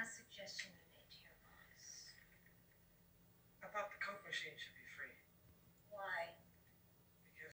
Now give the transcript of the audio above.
last suggestion I made to your boss? About the Coke machine should